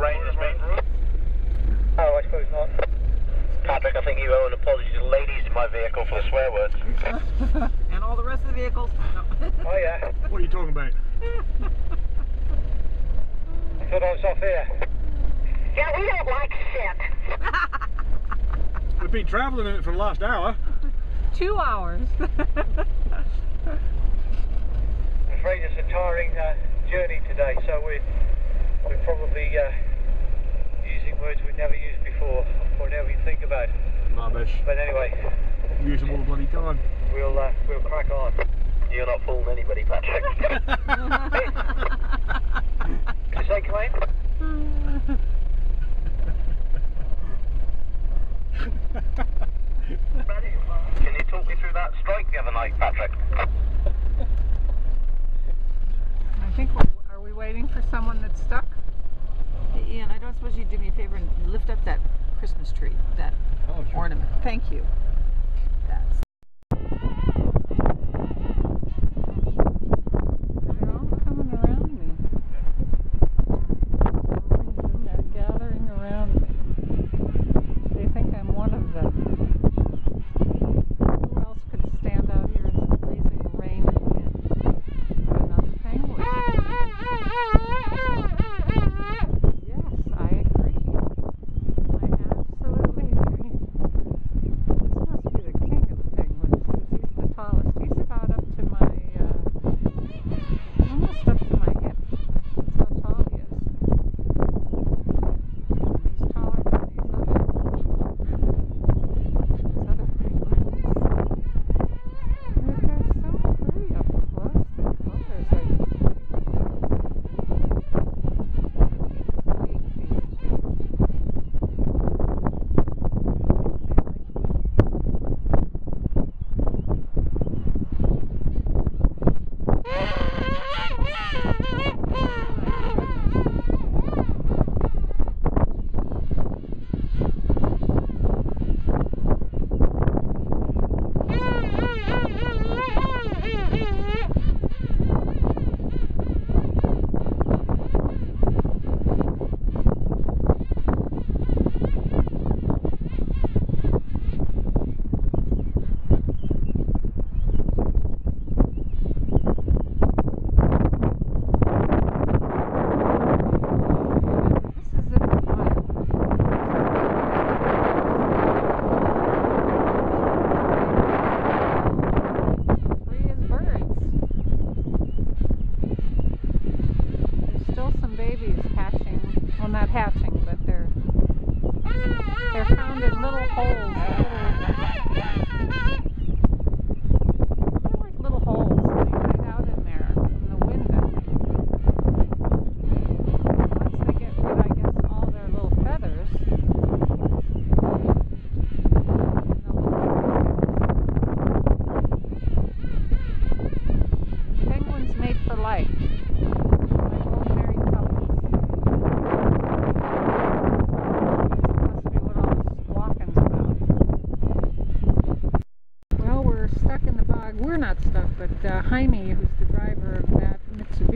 now with all the rain that's been through. Oh, I suppose not. Patrick, I think you owe an apology to the ladies in my vehicle for the swear words. and all the rest of the vehicles. No. Oh yeah, What are you talking about? I thought I was off here. Yeah, we don't like shit. We've been travelling in it for the last hour. Two hours. I'm afraid it's a tiring uh, journey today, so we're, we're probably uh, using words we've never used before or never even think about. Rubbish. But anyway, Use them all the bloody time. we'll uh, we'll crack on. You're not fooling anybody, Patrick. Can I say come in? Can you talk me through that strike the other night, Patrick? I think we're, are we waiting for someone that's stuck? Hey, Ian, I don't suppose you'd do me a favor and lift up that Christmas tree, that Oh, ornament. Thank you. That's.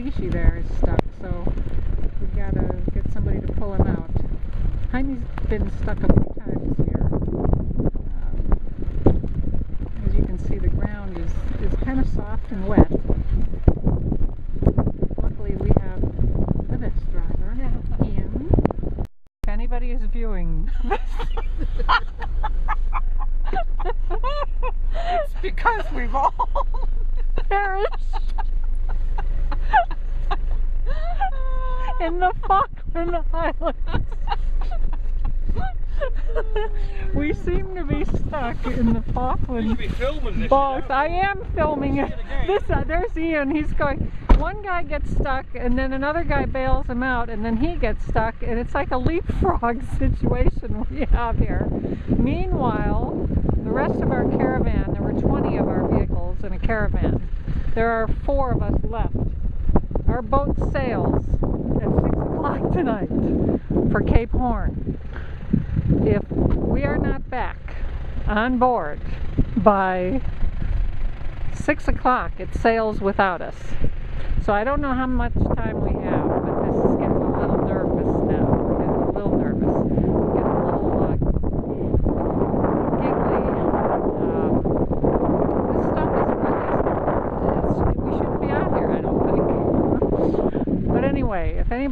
Mitsubishi there, is stuck. So we've got to get somebody to pull him out. Jaime's been stuck a few times here. Um, as you can see, the ground is, is kind of soft and wet. Luckily, we have the best driver, Ian. If anybody is viewing It's because we've all perished in the Falkland Islands. we seem to be stuck in the Falkland be filming this. both. I am filming it. This uh, there's Ian. He's going. One guy gets stuck, and then another guy bails him out, and then he gets stuck, and it's like a leapfrog situation we have here. Meanwhile, the rest of our caravan, there were 20 of our vehicles in a caravan. There are four of us left. Our boat sails at six o'clock tonight for Cape Horn. If we are not back on board by six o'clock, it sails without us. So I don't know how much time we have, but this is getting a little nervous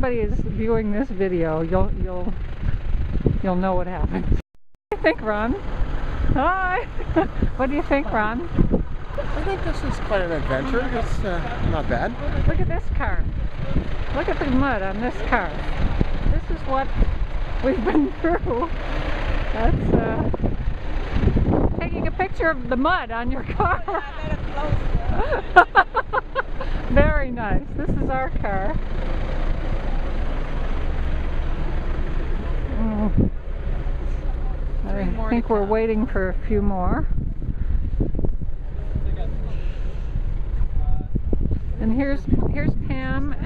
anybody is viewing this video, you'll you'll you'll know what happened. What do you think, Ron? Hi. what do you think, Ron? I think this is quite an adventure. It's uh, not bad. Look at this car. Look at the mud on this car. This is what we've been through. That's uh, taking a picture of the mud on your car. Very nice. This is our car. Mm. I think we're waiting for a few more. And here's here's Pam